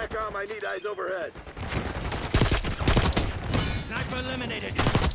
TACOM, I need eyes overhead. Sniper eliminated.